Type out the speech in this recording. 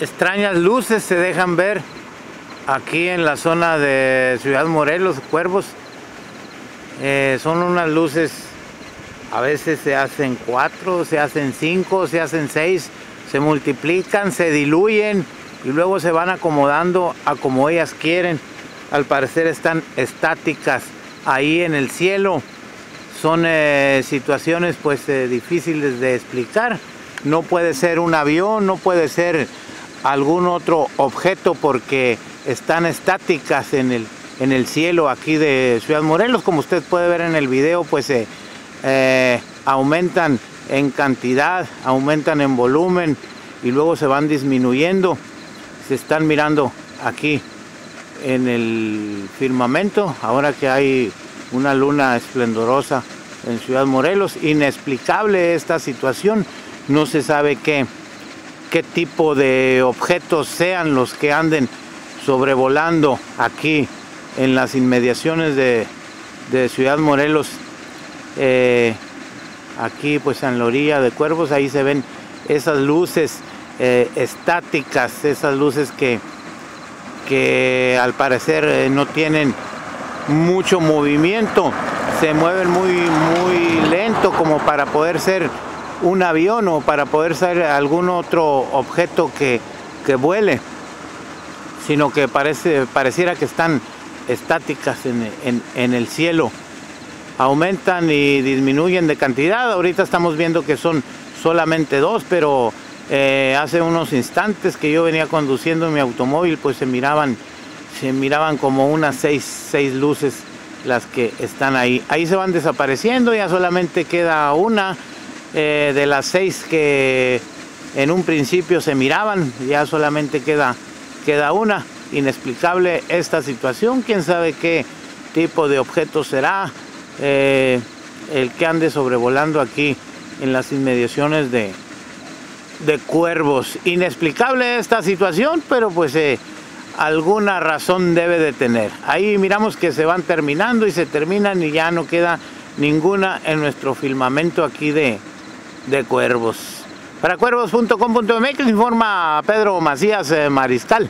extrañas luces se dejan ver aquí en la zona de Ciudad Morelos, Cuervos. Eh, son unas luces, a veces se hacen cuatro, se hacen cinco, se hacen seis, se multiplican, se diluyen y luego se van acomodando a como ellas quieren. Al parecer están estáticas ahí en el cielo. Son eh, situaciones pues eh, difíciles de explicar. No puede ser un avión, no puede ser algún otro objeto porque están estáticas en el, en el cielo aquí de Ciudad Morelos. Como usted puede ver en el video, pues eh, eh, aumentan en cantidad, aumentan en volumen y luego se van disminuyendo. Se están mirando aquí en el firmamento, ahora que hay una luna esplendorosa en Ciudad Morelos. Inexplicable esta situación, no se sabe qué, qué tipo de objetos sean los que anden sobrevolando aquí en las inmediaciones de, Ciudad Morelos. Eh, aquí pues en la orilla de Cuervos, ahí se ven esas luces eh, estáticas, esas luces que, que al parecer eh, no tienen mucho movimiento, se mueven muy, muy lento como para poder ser un avión o para poder ser algún otro objeto que, que vuele sino que parece, pareciera que están estáticas en, el cielo. Aumentan y disminuyen de cantidad. Ahorita estamos viendo que son solamente dos, pero eh, hace unos instantes que yo venía conduciendo mi automóvil, pues se miraban, se miraban como unas seis, seis luces las que están ahí. Ahí se van desapareciendo, ya solamente queda una eh, de las seis que en un principio se miraban, ya solamente queda queda una. Inexplicable esta situación, quién sabe qué tipo de objeto será eh, el que ande sobrevolando aquí en las inmediaciones de, de cuervos. Inexplicable esta situación, pero pues eh, alguna razón debe de tener. Ahí miramos que se van terminando y se terminan y ya no queda ninguna en nuestro filmamento aquí de, de cuervos. Para cuervos.com.mx informa Pedro Macías eh, Mariscal.